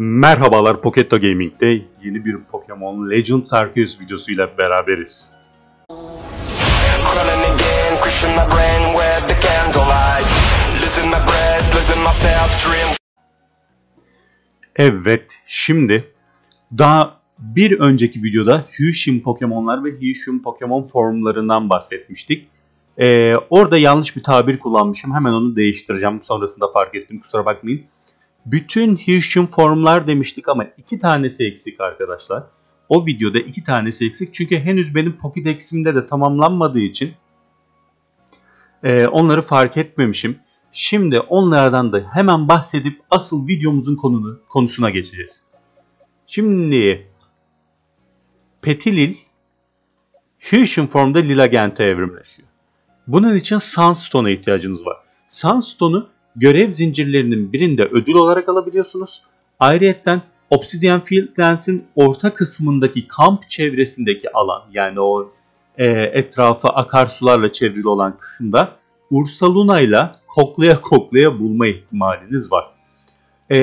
Merhabalar Poketto Gaming'de yeni bir Pokemon Legends Arceus videosuyla beraberiz. Evet, şimdi daha bir önceki videoda Hushin Pokemonlar ve Hushin Pokemon formlarından bahsetmiştik. Ee, orada yanlış bir tabir kullanmışım. Hemen onu değiştireceğim. Sonrasında fark ettim. Kusura bakmayın. Bütün Hushin formlar demiştik ama iki tanesi eksik arkadaşlar. O videoda iki tanesi eksik. Çünkü henüz benim Pokédex'imde de tamamlanmadığı için e, onları fark etmemişim. Şimdi onlardan da hemen bahsedip asıl videomuzun konunu, konusuna geçeceğiz. Şimdi Petilil Hushin formda Lilagent'e evrimleşiyor. Bunun için Sunstone'a ihtiyacınız var. Sunstone'u görev zincirlerinin birinde ödül olarak alabiliyorsunuz. Ayrıyeten Obsidian Fieldlands'in orta kısmındaki kamp çevresindeki alan yani o e, etrafı akarsularla çevrili olan kısımda Ursaluna ile koklaya koklaya bulma ihtimaliniz var. E,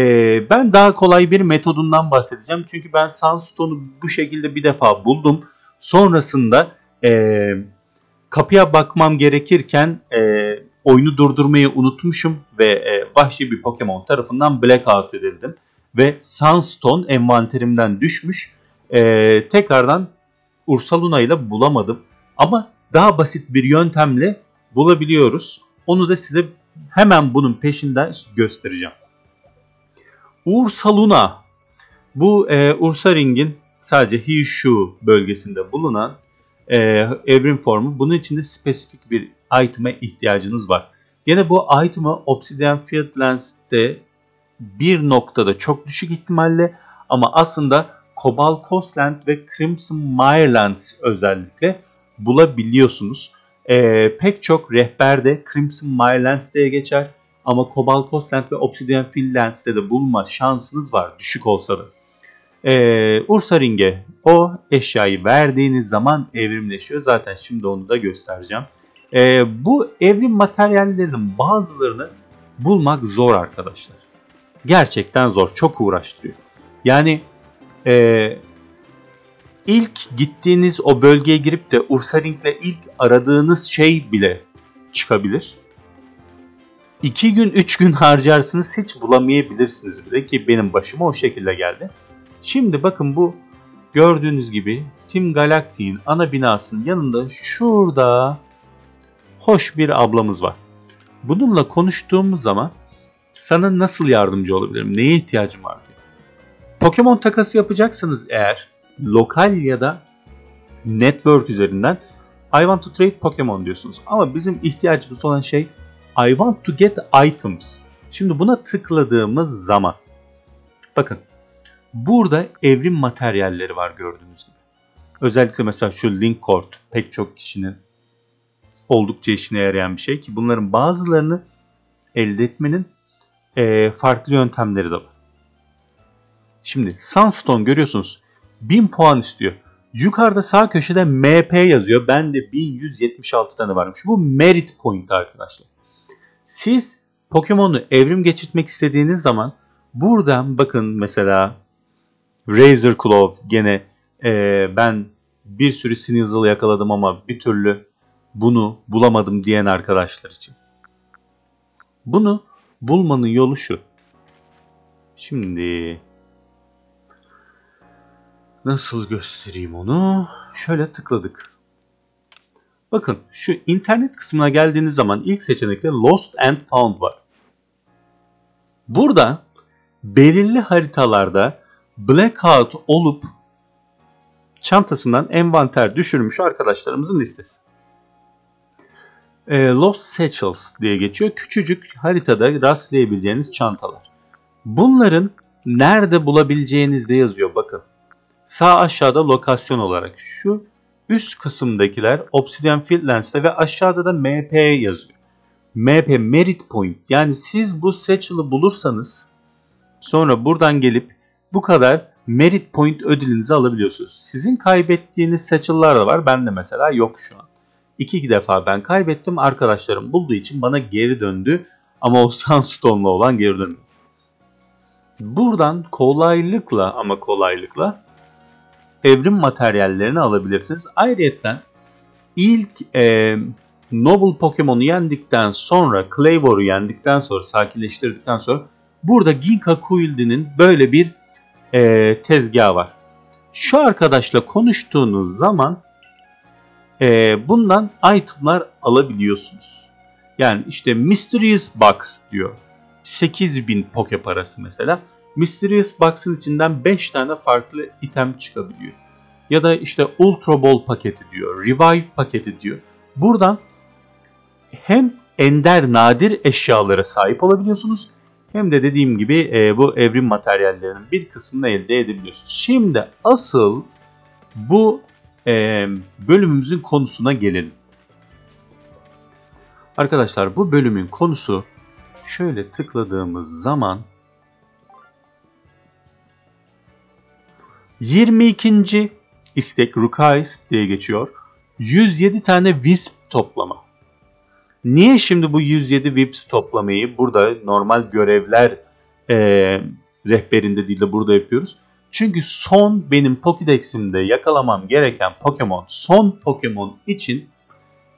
ben daha kolay bir metodundan bahsedeceğim. Çünkü ben Sunstone'u bu şekilde bir defa buldum. Sonrasında e, kapıya bakmam gerekirken e, oyunu durdurmayı unutmuşum ve e, vahşi bir Pokemon tarafından blackout edildim. Ve Sunstone envanterimden düşmüş. E, tekrardan Ursaluna ile bulamadım. Ama daha basit bir yöntemle bulabiliyoruz. Onu da size hemen bunun peşinden göstereceğim. Ursaluna bu e, Ursa sadece Hishu bölgesinde bulunan e, evrim formu. Bunun için de spesifik bir item'e ihtiyacınız var. Yine bu item'ı Obsidian Fieldlands'te bir noktada çok düşük ihtimalle ama aslında Cobalt Coastland ve Crimson Mirelands özellikle bulabiliyorsunuz. Ee, pek çok rehberde Crimson Mirelands diye geçer ama Cobalt Coastland ve Obsidian Fieldlands'te de bulma şansınız var düşük olsa da. Ee, Ursa Ring'e o eşyayı verdiğiniz zaman evrimleşiyor. Zaten şimdi onu da göstereceğim. Ee, bu evrim materyallerinin bazılarını bulmak zor arkadaşlar. Gerçekten zor. Çok uğraştırıyor. Yani e, ilk gittiğiniz o bölgeye girip de Ursa Ring'le ilk aradığınız şey bile çıkabilir. İki gün, üç gün harcarsınız hiç bulamayabilirsiniz bile ki benim başıma o şekilde geldi. Şimdi bakın bu gördüğünüz gibi Team Galactic'in ana binasının yanında şurada hoş bir ablamız var. Bununla konuştuğumuz zaman sana nasıl yardımcı olabilirim? Neye ihtiyacım var diyor. Pokemon takası yapacaksanız eğer lokal ya da network üzerinden I want to trade Pokemon diyorsunuz. Ama bizim ihtiyacımız olan şey I want to get items. Şimdi buna tıkladığımız zaman bakın burada evrim materyalleri var gördüğünüz gibi. Özellikle mesela şu link cord pek çok kişinin oldukça işine yarayan bir şey ki bunların bazılarını elde etmenin e, farklı yöntemleri de var. Şimdi Sunstone görüyorsunuz 1000 puan istiyor. Yukarıda sağ köşede MP yazıyor. Bende 1176 tane varmış. Bu merit point arkadaşlar. Siz Pokemon'u evrim geçirtmek istediğiniz zaman buradan bakın mesela Razor Claw gene e, ben bir sürü Sneasel yakaladım ama bir türlü bunu bulamadım diyen arkadaşlar için. Bunu bulmanın yolu şu. Şimdi nasıl göstereyim onu? Şöyle tıkladık. Bakın şu internet kısmına geldiğiniz zaman ilk seçenekte Lost and Found var. Burada belirli haritalarda blackout olup çantasından envanter düşürmüş arkadaşlarımızın listesi e, Lost Satchels diye geçiyor. Küçücük haritada rastlayabileceğiniz çantalar. Bunların nerede bulabileceğiniz de yazıyor bakın. Sağ aşağıda lokasyon olarak şu üst kısımdakiler Obsidian Fieldlands'te ve aşağıda da MP yazıyor. MP Merit Point yani siz bu Satchel'ı bulursanız sonra buradan gelip bu kadar Merit Point ödülünüzü alabiliyorsunuz. Sizin kaybettiğiniz Satchel'lar da var. Bende mesela yok şu an. İki defa ben kaybettim. Arkadaşlarım bulduğu için bana geri döndü. Ama o Sunstone'la olan geri dönmedi. buradan kolaylıkla ama kolaylıkla evrim materyallerini alabilirsiniz. Ayrıca ilk e, Noble Pokemon'u yendikten sonra, Clayvor'u yendikten sonra, sakinleştirdikten sonra burada Ginka Kuildi'nin böyle bir e, tezgahı var. Şu arkadaşla konuştuğunuz zaman e, bundan itemlar alabiliyorsunuz. Yani işte Mysterious Box diyor. 8000 poke parası mesela. Mysterious Box'ın içinden 5 tane farklı item çıkabiliyor. Ya da işte Ultra Ball paketi diyor, Revive paketi diyor. Buradan hem ender nadir eşyalara sahip olabiliyorsunuz hem de dediğim gibi e, bu evrim materyallerinin bir kısmını elde edebiliyorsunuz. Şimdi asıl bu e, bölümümüzün konusuna gelelim. Arkadaşlar bu bölümün konusu şöyle tıkladığımız zaman 22. istek Rukais diye geçiyor. 107 tane Wisp toplama. Niye şimdi bu 107 Wisp toplamayı burada normal görevler e, rehberinde değil de burada yapıyoruz? Çünkü son benim Pokédex'imde yakalamam gereken Pokemon, son Pokemon için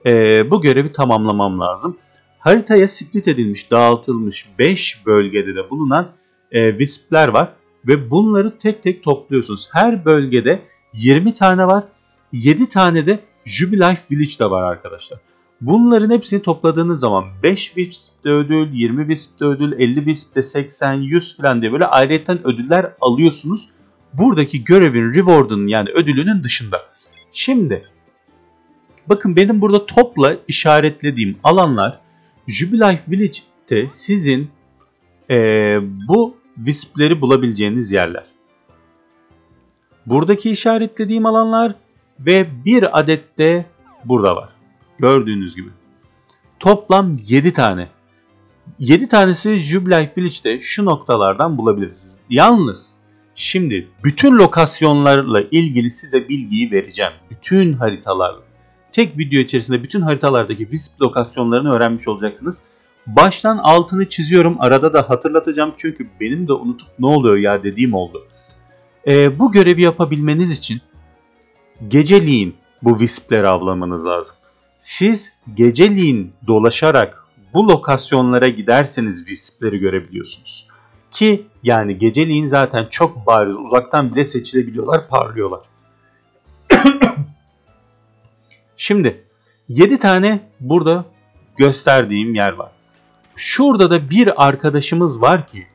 e, bu görevi tamamlamam lazım. Haritaya split edilmiş, dağıtılmış 5 bölgede de bulunan e, Wisp'ler var ve bunları tek tek topluyorsunuz. Her bölgede 20 tane var, 7 tane de Jubilife Village de var arkadaşlar. Bunların hepsini topladığınız zaman 5 Wisp'de ödül, 20 Wisp'de ödül, 50 Wisp'de 80, 100 falan diye böyle ayrıyeten ödüller alıyorsunuz. Buradaki görevin reward'un yani ödülünün dışında. Şimdi bakın benim burada topla işaretlediğim alanlar Jubilife Village'te sizin ee, bu Wisp'leri bulabileceğiniz yerler. Buradaki işaretlediğim alanlar ve bir adet de burada var. Gördüğünüz gibi. Toplam 7 tane. 7 tanesi Jubilife Village'de şu noktalardan bulabilirsiniz. Yalnız şimdi bütün lokasyonlarla ilgili size bilgiyi vereceğim. Bütün haritalarla. Tek video içerisinde bütün haritalardaki Wisp lokasyonlarını öğrenmiş olacaksınız. Baştan altını çiziyorum. Arada da hatırlatacağım çünkü benim de unutup ne oluyor ya dediğim oldu. Ee, bu görevi yapabilmeniz için geceliğin bu Wisp'leri avlamanız lazım. Siz geceliğin dolaşarak bu lokasyonlara giderseniz Wisp'leri görebiliyorsunuz. Ki yani geceliğin zaten çok bariz uzaktan bile seçilebiliyorlar, parlıyorlar. Şimdi 7 tane burada gösterdiğim yer var. Şurada da bir arkadaşımız var ki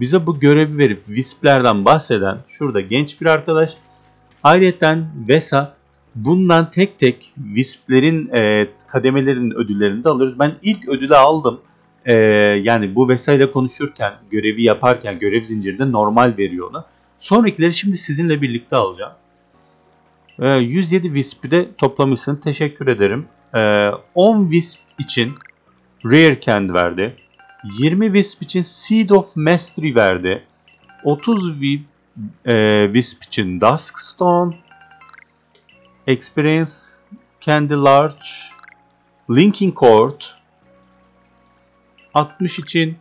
bize bu görevi verip Wisp'lerden bahseden şurada genç bir arkadaş. Ayrıca Vesa bundan tek tek Wisp'lerin e, kademelerinin ödüllerini de alıyoruz. Ben ilk ödülü aldım. E, yani bu Vesa ile konuşurken, görevi yaparken görev zincirinde normal veriyor ona. Sonrakileri şimdi sizinle birlikte alacağım. E, 107 Wisp'i de toplamışsın. Teşekkür ederim. E, 10 Wisp için Rare Candy verdi. 20 Wisp için Seed of Mastery verdi. 30 e, Wisp için Duskstone. Experience Candy Large. Linking Cord. 60 için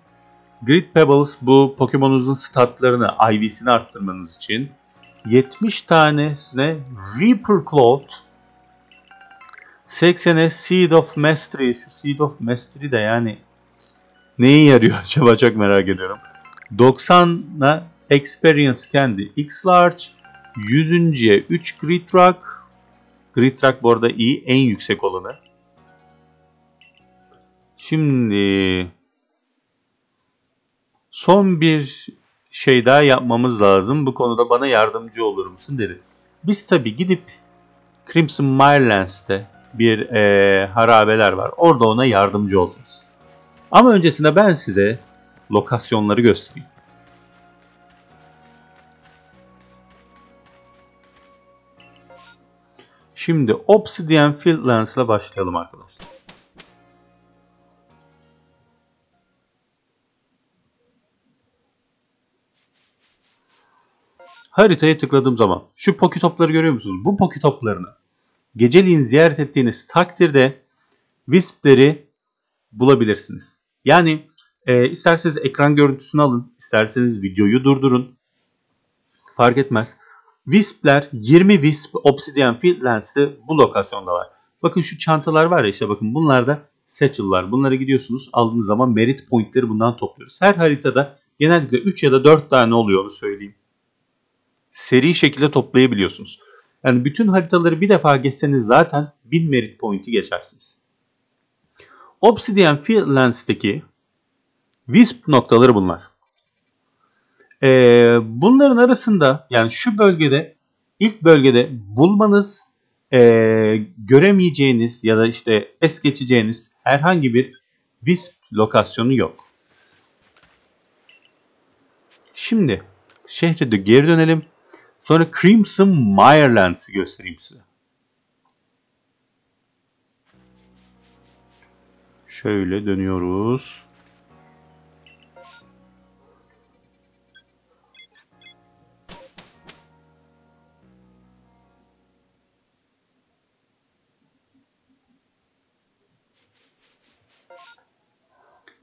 Grid Pebbles bu Pokemon'unuzun statlarını, IV'sini arttırmanız için. 70 tanesine Reaper Cloth. 80'e Seed of Mastery. Şu Seed of Mastery de yani neye yarıyor acaba çok merak ediyorum. 90'a Experience kendi X Large. 100.ye 3 Grid Rock. Grid Rock bu arada iyi. En yüksek olanı. Şimdi son bir şey daha yapmamız lazım. Bu konuda bana yardımcı olur musun dedi. Biz tabi gidip Crimson Mirelands'te bir e, harabeler var. Orada ona yardımcı olacağız. Ama öncesinde ben size lokasyonları göstereyim. Şimdi Obsidian Fieldlands ile başlayalım arkadaşlar. Haritaya tıkladığım zaman şu pokitopları görüyor musunuz? Bu pokitoplarını geceliğin ziyaret ettiğiniz takdirde Wisp'leri bulabilirsiniz. Yani E, isterseniz ekran görüntüsünü alın, isterseniz videoyu durdurun. Fark etmez. Wisp'ler 20 Wisp Obsidian Field Lens'te bu lokasyondalar. Bakın şu çantalar var ya işte bakın bunlar da satchel'lar. Bunlara gidiyorsunuz aldığınız zaman merit pointleri bundan topluyoruz. Her haritada genellikle 3 ya da 4 tane oluyor onu söyleyeyim. Seri şekilde toplayabiliyorsunuz. Yani bütün haritaları bir defa geçseniz zaten 1000 merit point'i geçersiniz. Obsidian Lens'teki Wisp noktaları bunlar. Ee, bunların arasında yani şu bölgede ilk bölgede bulmanız e, göremeyeceğiniz ya da işte es geçeceğiniz herhangi bir Wisp lokasyonu yok. Şimdi şehre de geri dönelim. Sonra Crimson Mirelands'ı göstereyim size. Şöyle dönüyoruz.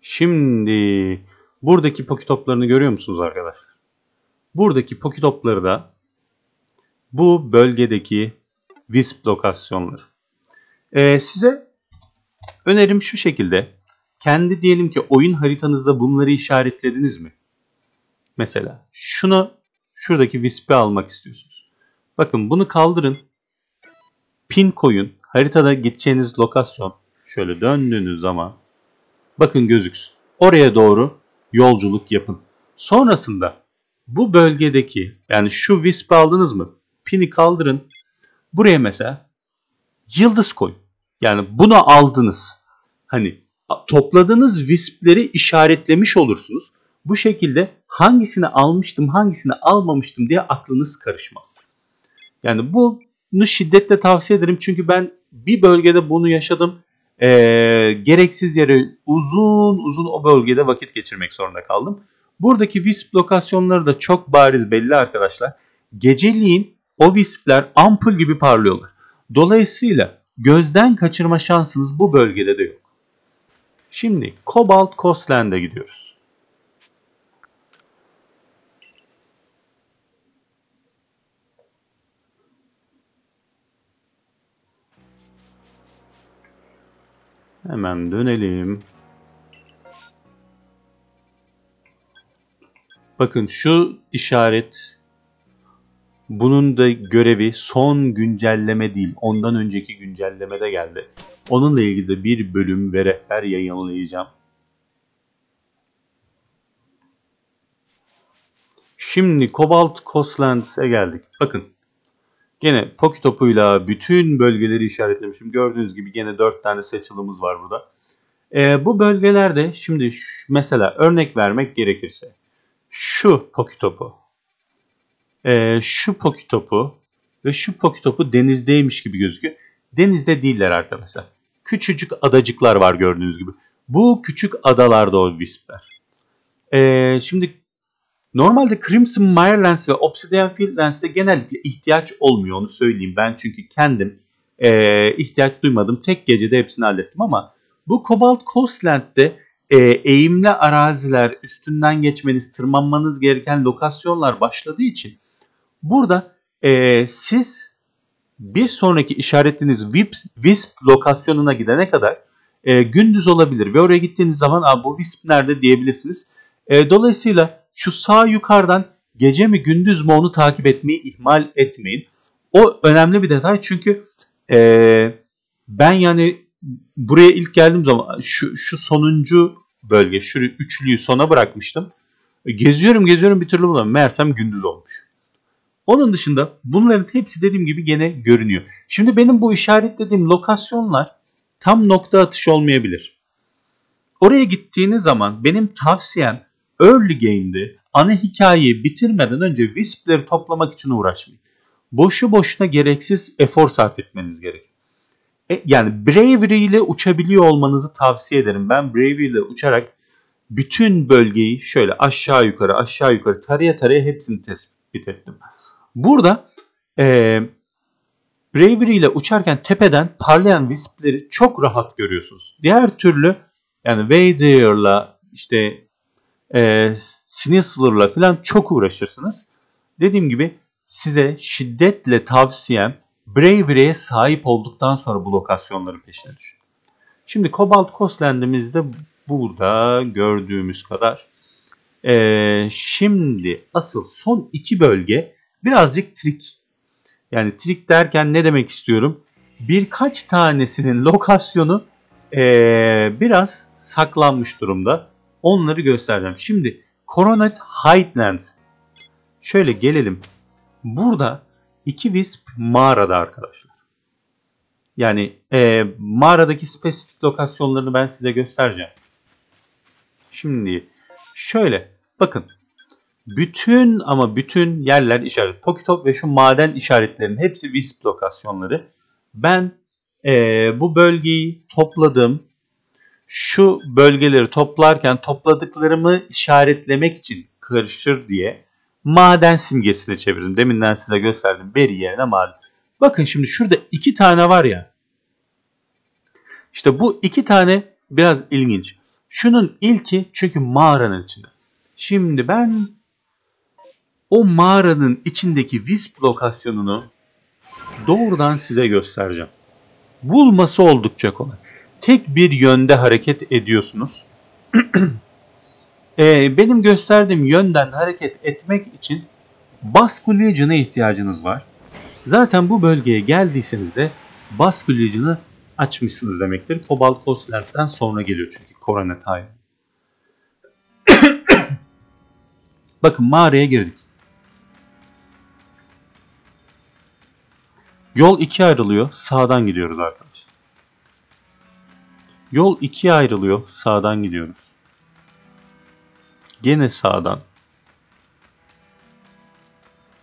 Şimdi buradaki poki toplarını görüyor musunuz arkadaşlar? Buradaki poki topları da bu bölgedeki Wisp lokasyonları. Ee, size önerim şu şekilde. Kendi diyelim ki oyun haritanızda bunları işaretlediniz mi? Mesela şunu şuradaki Wisp'i almak istiyorsunuz. Bakın bunu kaldırın. Pin koyun. Haritada gideceğiniz lokasyon şöyle döndüğünüz zaman bakın gözüksün. Oraya doğru yolculuk yapın. Sonrasında bu bölgedeki yani şu wisp aldınız mı? Pini kaldırın. Buraya mesela yıldız koy. Yani bunu aldınız. Hani topladığınız wispleri işaretlemiş olursunuz. Bu şekilde hangisini almıştım hangisini almamıştım diye aklınız karışmaz. Yani bunu şiddetle tavsiye ederim çünkü ben bir bölgede bunu yaşadım e, gereksiz yere uzun uzun o bölgede vakit geçirmek zorunda kaldım. Buradaki wisp lokasyonları da çok bariz belli arkadaşlar. Geceliğin o wispler ampul gibi parlıyorlar. Dolayısıyla gözden kaçırma şansınız bu bölgede de yok. Şimdi Cobalt Coastland'e gidiyoruz. Hemen dönelim. Bakın şu işaret bunun da görevi son güncelleme değil. Ondan önceki güncellemede geldi. Onunla ilgili de bir bölüm ve rehber yayınlayacağım. Şimdi Cobalt Coastlands'e geldik. Bakın Gene Poki topuyla bütün bölgeleri işaretlemişim. Gördüğünüz gibi gene 4 tane seçilimiz var burada. E, bu bölgelerde şimdi şu, mesela örnek vermek gerekirse şu Poki topu, e, şu Poki topu ve şu Poki topu denizdeymiş gibi gözüküyor. Denizde değiller arkadaşlar. Küçücük adacıklar var gördüğünüz gibi. Bu küçük adalarda o Wisp'ler. E, şimdi Normalde Crimson Mire Lens ve Obsidian Field Lens'te genellikle ihtiyaç olmuyor onu söyleyeyim. Ben çünkü kendim e, ihtiyaç duymadım. Tek gecede hepsini hallettim ama bu Cobalt Coastland'de e, eğimli araziler, üstünden geçmeniz, tırmanmanız gereken lokasyonlar başladığı için burada e, siz bir sonraki işaretlediğiniz Wisp, Wisp lokasyonuna gidene kadar e, gündüz olabilir ve oraya gittiğiniz zaman bu Wisp nerede diyebilirsiniz. E, dolayısıyla şu sağ yukarıdan gece mi gündüz mü onu takip etmeyi ihmal etmeyin. O önemli bir detay çünkü e, ben yani buraya ilk geldiğim zaman şu, şu sonuncu bölge, şu üçlüyü sona bırakmıştım. Geziyorum geziyorum bir türlü bulamıyorum. Meğersem gündüz olmuş. Onun dışında bunların hepsi dediğim gibi gene görünüyor. Şimdi benim bu işaretlediğim lokasyonlar tam nokta atışı olmayabilir. Oraya gittiğiniz zaman benim tavsiyem early game'de ana hikayeyi bitirmeden önce Wisp'leri toplamak için uğraşmayın. Boşu boşuna gereksiz efor sarf etmeniz gerek. E, yani Bravery ile uçabiliyor olmanızı tavsiye ederim. Ben Bravery ile uçarak bütün bölgeyi şöyle aşağı yukarı aşağı yukarı taraya taraya hepsini tespit ettim. Burada e, Bravery ile uçarken tepeden parlayan Wisp'leri çok rahat görüyorsunuz. Diğer türlü yani Vader'la işte e, Snizzler'la falan çok uğraşırsınız. Dediğim gibi size şiddetle tavsiyem Bravery'e sahip olduktan sonra bu lokasyonların peşine düşün. Şimdi Cobalt Coastland'imizde burada gördüğümüz kadar. Ee, şimdi asıl son iki bölge birazcık trik. Yani trik derken ne demek istiyorum? Birkaç tanesinin lokasyonu ee, biraz saklanmış durumda. Onları göstereceğim. Şimdi Coronet Highlands. Şöyle gelelim. Burada iki Wisp mağarada arkadaşlar. Yani e, mağaradaki spesifik lokasyonlarını ben size göstereceğim. Şimdi şöyle bakın. Bütün ama bütün yerler işaret. Pokitop ve şu maden işaretlerinin hepsi Wisp lokasyonları. Ben e, bu bölgeyi topladım. Şu bölgeleri toplarken topladıklarımı işaretlemek için karışır diye maden simgesine çevirdim. Deminden size gösterdim. Beri yerine maden. Bakın şimdi şurada iki tane var ya. İşte bu iki tane biraz ilginç. Şunun ilki çünkü mağaranın içinde. Şimdi ben o mağaranın içindeki Wisp lokasyonunu doğrudan size göstereceğim. Bulması oldukça kolay. Tek bir yönde hareket ediyorsunuz. ee, benim gösterdiğim yönden hareket etmek için Legion'a ihtiyacınız var. Zaten bu bölgeye geldiyseniz de Legion'ı açmışsınız demektir. Cobalt Coastland'den sonra geliyor çünkü Coronet High. Bakın mağaraya girdik. Yol ikiye ayrılıyor. Sağdan gidiyoruz arkadaşlar. Yol ikiye ayrılıyor. Sağdan gidiyoruz. Gene sağdan.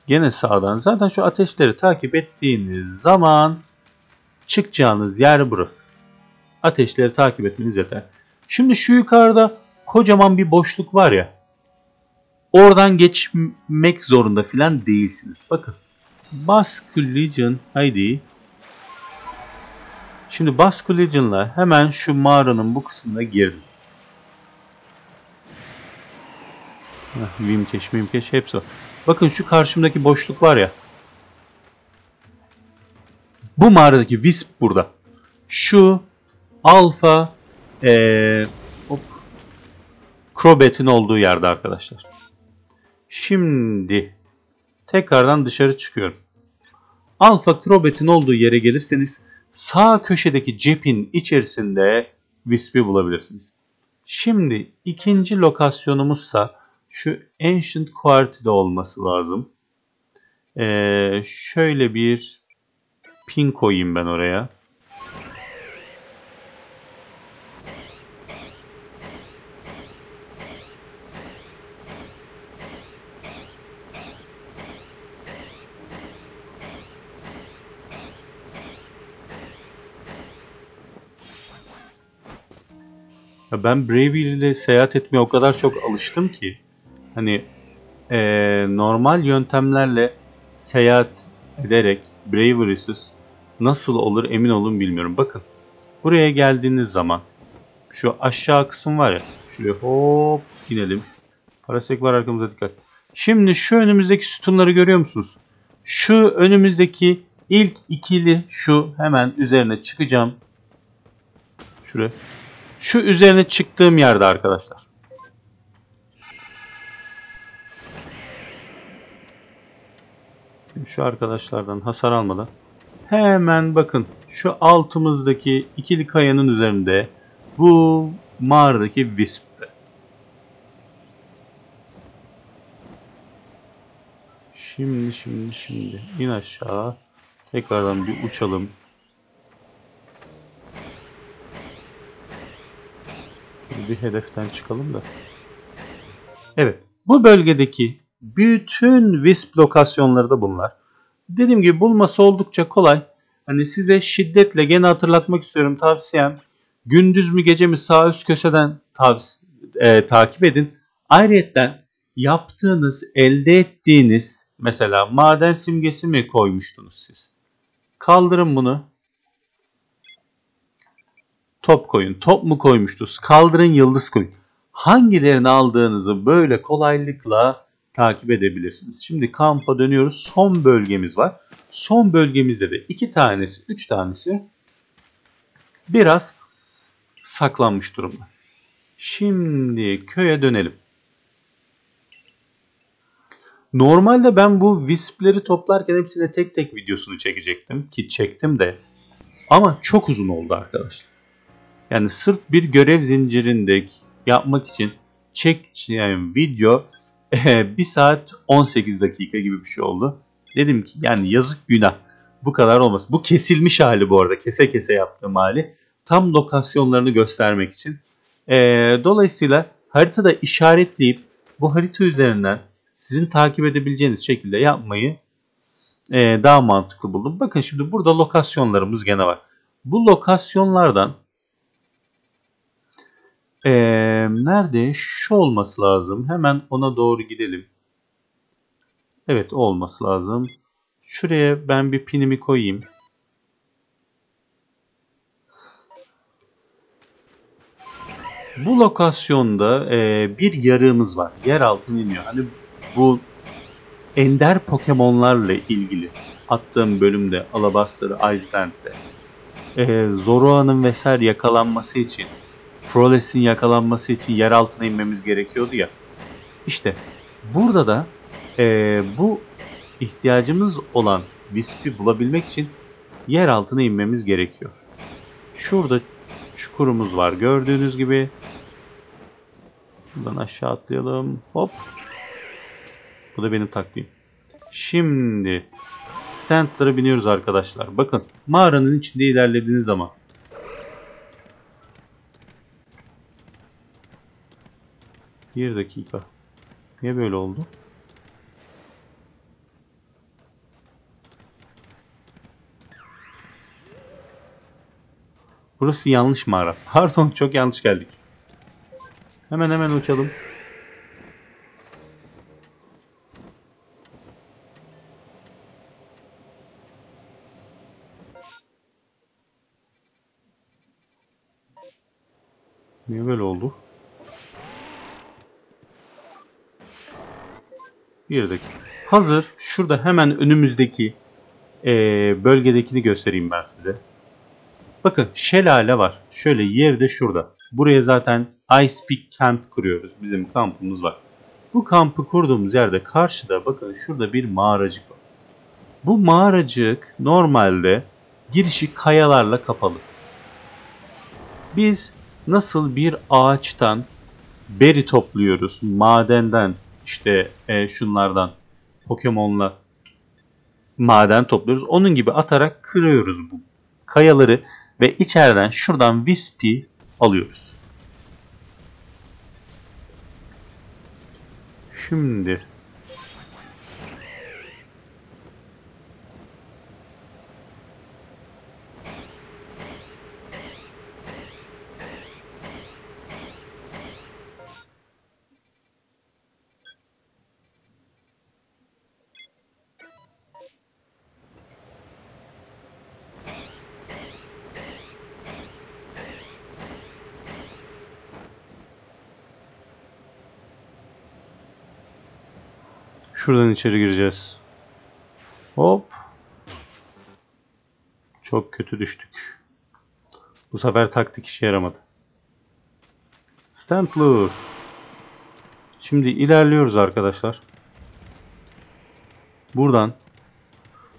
Gene sağdan. Zaten şu ateşleri takip ettiğiniz zaman çıkacağınız yer burası. Ateşleri takip etmeniz yeter. Şimdi şu yukarıda kocaman bir boşluk var ya. Oradan geçmek zorunda filan değilsiniz. Bakın. Basque Legion haydi. Şimdi Basque Legion'la hemen şu mağaranın bu kısmına girdim. Vimkeş, Mimkeş hepsi o. Bakın şu karşımdaki boşluk var ya. Bu mağaradaki Wisp burada. Şu Alfa ee, hop, Krobet'in olduğu yerde arkadaşlar. Şimdi tekrardan dışarı çıkıyorum. Alfa Krobet'in olduğu yere gelirseniz sağ köşedeki cepin içerisinde Wisp'i bulabilirsiniz. Şimdi ikinci lokasyonumuzsa şu Ancient Quarty'de olması lazım. Ee, şöyle bir pin koyayım ben oraya. Ben Bravely ile seyahat etmeye o kadar çok alıştım ki hani e, normal yöntemlerle seyahat ederek Bravery'siz nasıl olur emin olun bilmiyorum. Bakın buraya geldiğiniz zaman şu aşağı kısım var ya şuraya hop inelim. Parasek var arkamıza dikkat. Şimdi şu önümüzdeki sütunları görüyor musunuz? Şu önümüzdeki ilk ikili şu hemen üzerine çıkacağım. Şuraya. Şu üzerine çıktığım yerde arkadaşlar. Şu arkadaşlardan hasar almadan hemen bakın şu altımızdaki ikili kayanın üzerinde bu mağaradaki Wisp'te. Şimdi şimdi şimdi in aşağı. Tekrardan bir uçalım. Bir hedeften çıkalım da. Evet. Bu bölgedeki bütün Wisp lokasyonları da bunlar. Dediğim gibi bulması oldukça kolay. Hani size şiddetle gene hatırlatmak istiyorum tavsiyem. Gündüz mü gece mi sağ üst köşeden e, takip edin. Ayrıca yaptığınız, elde ettiğiniz mesela maden simgesi mi koymuştunuz siz? Kaldırın bunu. Top koyun. Top mu koymuştunuz? Kaldırın yıldız koyun. hangilerini aldığınızı böyle kolaylıkla takip edebilirsiniz. Şimdi kampa dönüyoruz. Son bölgemiz var. Son bölgemizde de iki tanesi, üç tanesi biraz saklanmış durumda. Şimdi köye dönelim. Normalde ben bu Wisp'leri toplarken hepsine tek tek videosunu çekecektim. Ki çektim de. Ama çok uzun oldu arkadaşlar. Yani sırf bir görev zincirinde yapmak için çekeceğim video 1 saat 18 dakika gibi bir şey oldu. Dedim ki yani yazık günah. Bu kadar olmaz. Bu kesilmiş hali bu arada. Kese kese yaptığım hali. Tam lokasyonlarını göstermek için. Ee, dolayısıyla haritada işaretleyip bu harita üzerinden sizin takip edebileceğiniz şekilde yapmayı e, daha mantıklı buldum. Bakın şimdi burada lokasyonlarımız gene var. Bu lokasyonlardan e, nerede? Şu olması lazım. Hemen ona doğru gidelim. Evet olması lazım. Şuraya ben bir pinimi koyayım. Bu lokasyonda e, bir yarığımız var. Yer altına iniyor. Hani bu ender Pokemon'larla ilgili attığım bölümde Alabaster Island'de e, Zoroark'ın vesaire yakalanması için Froles'in yakalanması için yer altına inmemiz gerekiyordu ya. İşte burada da e, bu ihtiyacımız olan Wisp'i bulabilmek için yer altına inmemiz gerekiyor. Şurada çukurumuz var gördüğünüz gibi. Buradan aşağı atlayalım. Hop. Bu da benim taktiğim. Şimdi standlara biniyoruz arkadaşlar. Bakın mağaranın içinde ilerlediğiniz zaman Bir dakika. Niye böyle oldu? Burası yanlış mağara. Pardon çok yanlış geldik. Hemen hemen uçalım. Niye böyle oldu? Bir dakika. Hazır. Şurada hemen önümüzdeki e, bölgedekini göstereyim ben size. Bakın şelale var. Şöyle yerde şurada. Buraya zaten Ice Peak Camp kuruyoruz. Bizim kampımız var. Bu kampı kurduğumuz yerde karşıda bakın şurada bir mağaracık var. Bu mağaracık normalde girişi kayalarla kapalı. Biz nasıl bir ağaçtan beri topluyoruz, madenden işte e, şunlardan Pokemon'la maden topluyoruz. Onun gibi atarak kırıyoruz bu kayaları ve içeriden şuradan Wispy alıyoruz. Şimdi Şuradan içeri gireceğiz. Hop. Çok kötü düştük. Bu sefer taktik işe yaramadı. Stantler. Şimdi ilerliyoruz arkadaşlar. Buradan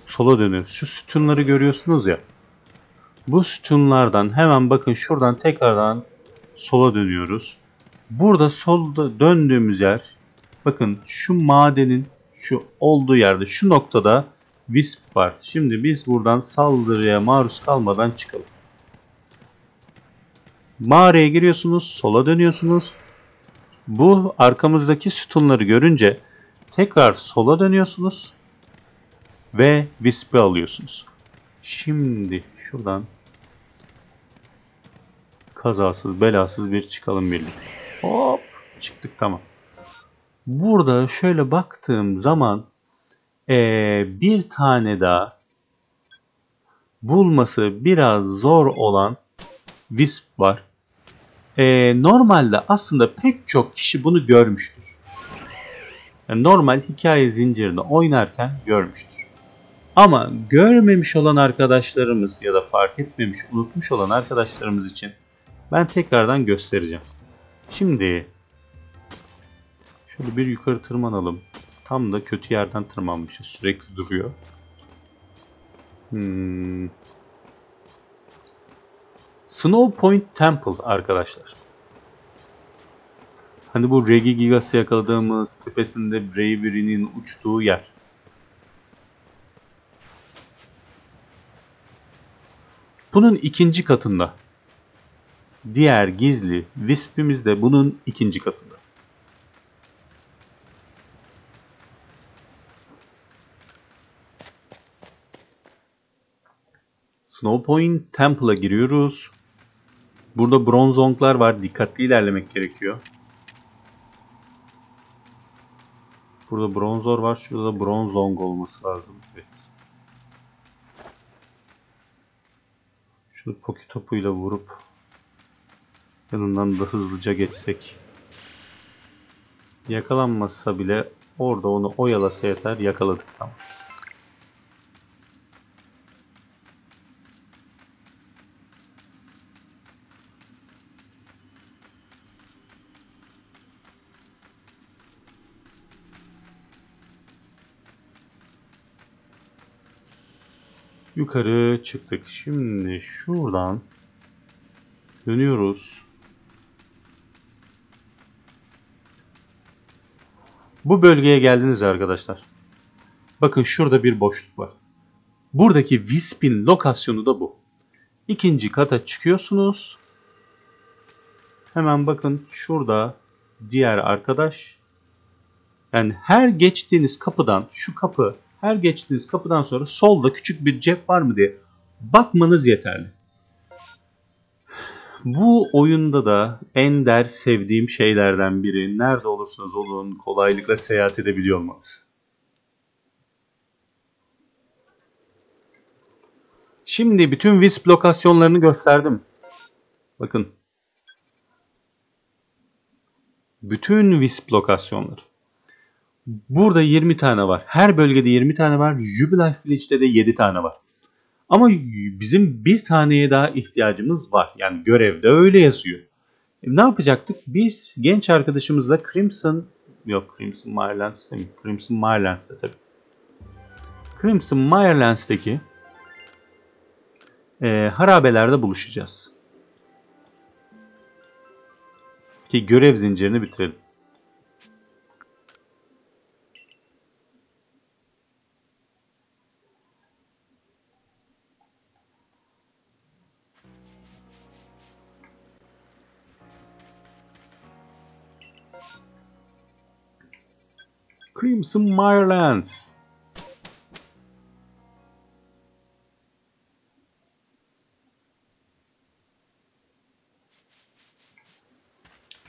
sola dönüyoruz. Şu sütunları görüyorsunuz ya. Bu sütunlardan hemen bakın şuradan tekrardan sola dönüyoruz. Burada solda döndüğümüz yer bakın şu madenin şu olduğu yerde şu noktada Wisp var. Şimdi biz buradan saldırıya maruz kalmadan çıkalım. Mağaraya giriyorsunuz. Sola dönüyorsunuz. Bu arkamızdaki sütunları görünce tekrar sola dönüyorsunuz. Ve Wisp'i alıyorsunuz. Şimdi şuradan kazasız belasız bir çıkalım birlikte. Hop çıktık tamam. Burada şöyle baktığım zaman ee, bir tane daha bulması biraz zor olan Wisp var. Ee, normalde aslında pek çok kişi bunu görmüştür. Yani normal hikaye zincirini oynarken görmüştür. Ama görmemiş olan arkadaşlarımız ya da fark etmemiş, unutmuş olan arkadaşlarımız için ben tekrardan göstereceğim. Şimdi şöyle bir yukarı tırmanalım. Tam da kötü yerden tırmanmışız. Sürekli duruyor. Hmm. Snow Point Temple arkadaşlar. Hani bu Regi Gigas'ı yakaladığımız tepesinde Bravery'nin uçtuğu yer. Bunun ikinci katında. Diğer gizli Wisp'imiz de bunun ikinci katında. Snow Point Temple'a giriyoruz. Burada bronzonglar var. Dikkatli ilerlemek gerekiyor. Burada bronzor var. Şurada da bronzong olması lazım. Evet. Şu poki topuyla vurup yanından da hızlıca geçsek. Yakalanmasa bile orada onu oyalasa yeter. Yakaladık tamam. Yukarı çıktık. Şimdi şuradan dönüyoruz. Bu bölgeye geldiniz arkadaşlar. Bakın şurada bir boşluk var. Buradaki Wisp'in lokasyonu da bu. İkinci kata çıkıyorsunuz. Hemen bakın şurada diğer arkadaş. Yani her geçtiğiniz kapıdan şu kapı her geçtiğiniz kapıdan sonra solda küçük bir cep var mı diye bakmanız yeterli. Bu oyunda da en der sevdiğim şeylerden biri nerede olursanız olun kolaylıkla seyahat edebiliyor olmanız. Şimdi bütün Wisp lokasyonlarını gösterdim. Bakın. Bütün Wisp lokasyonları. Burada 20 tane var. Her bölgede 20 tane var. Jubilife Village'de de 7 tane var. Ama bizim bir taneye daha ihtiyacımız var. Yani görevde öyle yazıyor. E, ne yapacaktık? Biz genç arkadaşımızla Crimson yok Crimson Mirelands'te mi? Crimson Mirelands'te tabii. Crimson Mirelands'teki e, harabelerde buluşacağız. Ki görev zincirini bitirelim. Crimson Mirelands.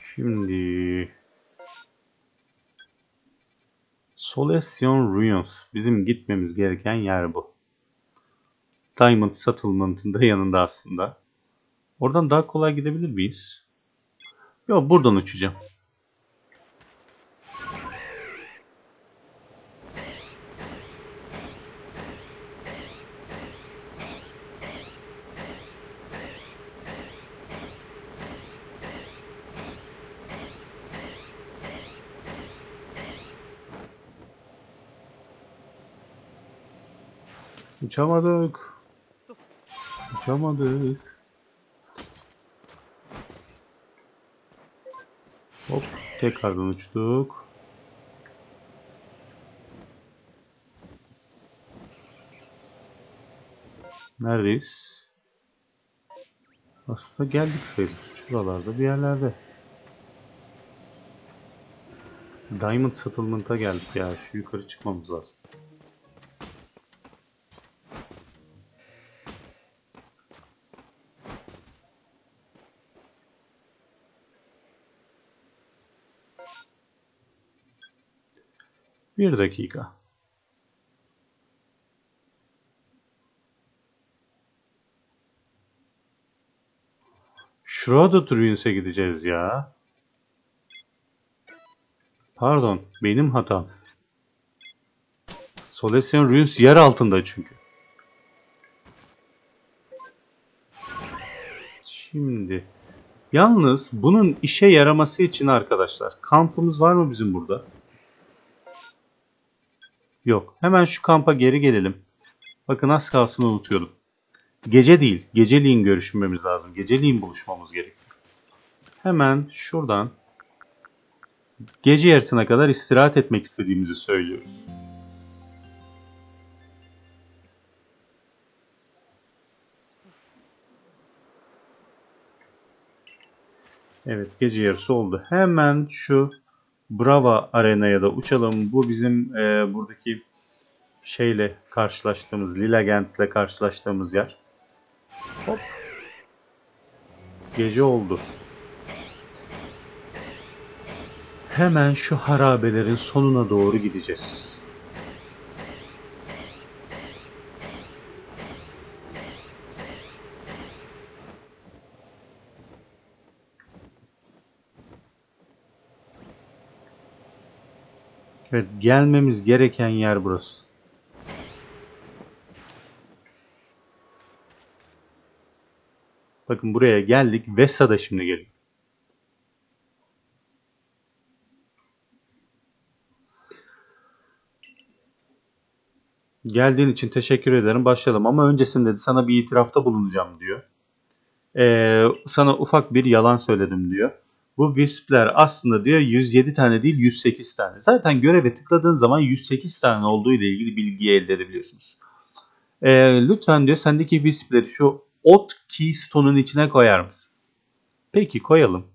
Şimdi Solation Ruins. Bizim gitmemiz gereken yer bu. Diamond Settlement'ın da yanında aslında. Oradan daha kolay gidebilir miyiz? Yok buradan uçacağım. Uçamadık. Uçamadık. Hop tekrardan uçtuk. Neredeyiz? Aslında geldik sayılır. Şuralarda bir yerlerde. Diamond Settlement'a geldik ya. Şu yukarı çıkmamız lazım. Bir dakika. Shrouded Ruins'e gideceğiz ya. Pardon, benim hatam. Solesian Ruins yer altında çünkü. Şimdi yalnız bunun işe yaraması için arkadaşlar kampımız var mı bizim burada? Yok. Hemen şu kampa geri gelelim. Bakın az kalsın unutuyordum. Gece değil. Geceliğin görüşmemiz lazım. Geceliğin buluşmamız gerekiyor. Hemen şuradan gece yarısına kadar istirahat etmek istediğimizi söylüyoruz. Evet gece yarısı oldu. Hemen şu Brava Arena'ya da uçalım. Bu bizim e, buradaki şeyle karşılaştığımız, Lilagent'le karşılaştığımız yer. Hop. Gece oldu. Hemen şu harabelerin sonuna doğru gideceğiz. Evet gelmemiz gereken yer burası. Bakın buraya geldik. Vessa da şimdi geliyor. Geldiğin için teşekkür ederim. Başlayalım ama öncesinde de sana bir itirafta bulunacağım diyor. Ee, sana ufak bir yalan söyledim diyor. Bu Wisp'ler aslında diyor 107 tane değil 108 tane. Zaten göreve tıkladığın zaman 108 tane olduğu ile ilgili bilgiyi elde edebiliyorsunuz. Ee, lütfen diyor sendeki Wisp'leri şu ot keystone'un içine koyar mısın? Peki koyalım.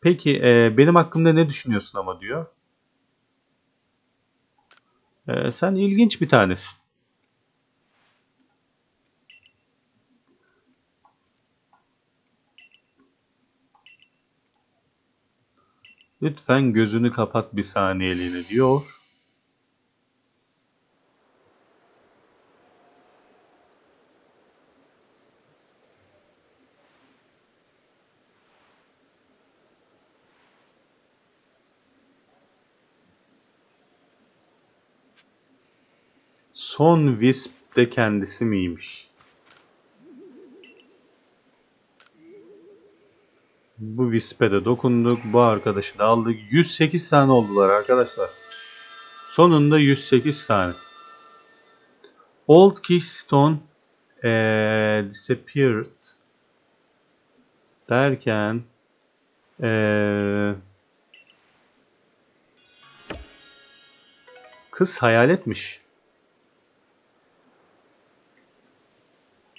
Peki e, benim hakkımda ne düşünüyorsun ama diyor. E, sen ilginç bir tanesin. Lütfen gözünü kapat bir saniyeliğine diyor. Son Wisp de kendisi miymiş? Bu Wisp'e de dokunduk. Bu arkadaşı da aldık. 108 tane oldular arkadaşlar. Sonunda 108 tane. Old Keystone ee, disappeared derken ee, kız hayal etmiş.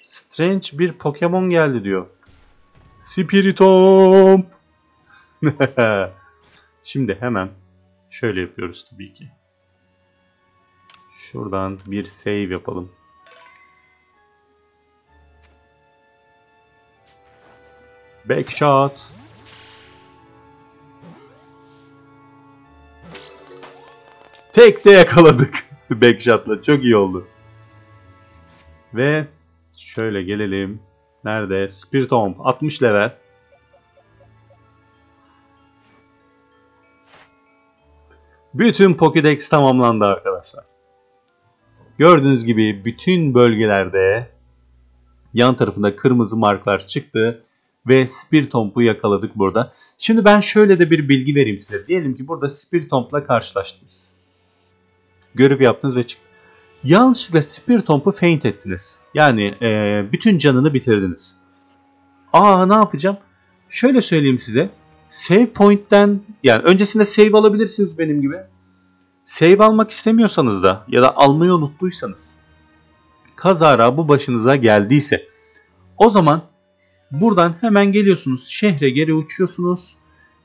Strange bir Pokemon geldi diyor. Spiritomb. Şimdi hemen şöyle yapıyoruz tabii ki. Şuradan bir save yapalım. Backshot. Tek de yakaladık. Backshot'la çok iyi oldu. Ve şöyle gelelim. Nerede? Spiritomb 60 level. Bütün Pokédex tamamlandı arkadaşlar. Gördüğünüz gibi bütün bölgelerde yan tarafında kırmızı marklar çıktı ve Spiritomb'u yakaladık burada. Şimdi ben şöyle de bir bilgi vereyim size. Diyelim ki burada Spiritomb'la karşılaştınız. Görev yaptınız ve çıktı. Yanlışlıkla Spiritomb'u feint ettiniz. Yani e, bütün canını bitirdiniz. Aa ne yapacağım? Şöyle söyleyeyim size. Save point'ten yani öncesinde save alabilirsiniz benim gibi. Save almak istemiyorsanız da ya da almayı unuttuysanız kazara bu başınıza geldiyse o zaman buradan hemen geliyorsunuz şehre geri uçuyorsunuz.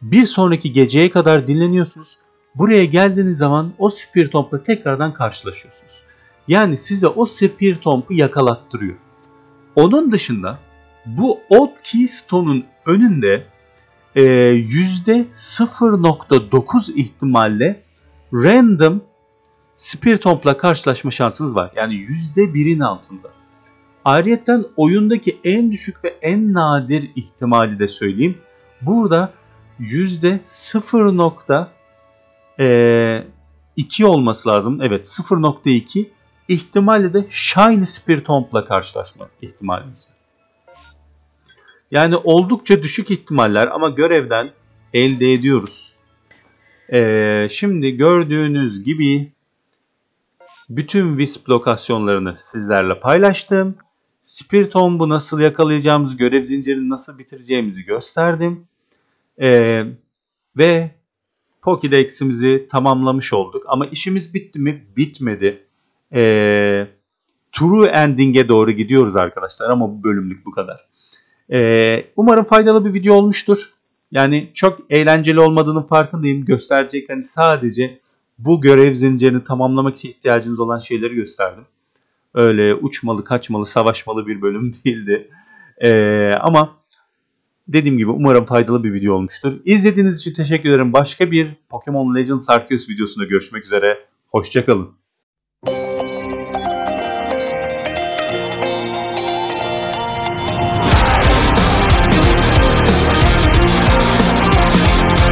Bir sonraki geceye kadar dinleniyorsunuz. Buraya geldiğiniz zaman o Spiritomb'la tekrardan karşılaşıyorsunuz. Yani size o Spiritomb'u yakalattırıyor. Onun dışında bu Old Keystone'un önünde e, %0.9 ihtimalle random Spiritomb'la karşılaşma şansınız var. Yani %1'in altında. Ayrıyeten oyundaki en düşük ve en nadir ihtimali de söyleyeyim. Burada yüzde 0.2 olması lazım. Evet 0.2 ihtimalle de Shiny Spiritomb'la karşılaşma ihtimalimiz var. Yani oldukça düşük ihtimaller ama görevden elde ediyoruz. Ee, şimdi gördüğünüz gibi bütün Wisp lokasyonlarını sizlerle paylaştım. Spiritomb'u nasıl yakalayacağımızı, görev zincirini nasıl bitireceğimizi gösterdim. Ee, ve Pokédex'imizi tamamlamış olduk. Ama işimiz bitti mi? Bitmedi. Ee, true ending'e doğru gidiyoruz arkadaşlar ama bu bölümlük bu kadar. Ee, umarım faydalı bir video olmuştur. Yani çok eğlenceli olmadığının farkındayım. Gösterecek hani sadece bu görev zincirini tamamlamak için ihtiyacınız olan şeyleri gösterdim. Öyle uçmalı, kaçmalı, savaşmalı bir bölüm değildi. Ee, ama dediğim gibi umarım faydalı bir video olmuştur. İzlediğiniz için teşekkür ederim. Başka bir Pokemon Legends Arceus videosunda görüşmek üzere. Hoşçakalın.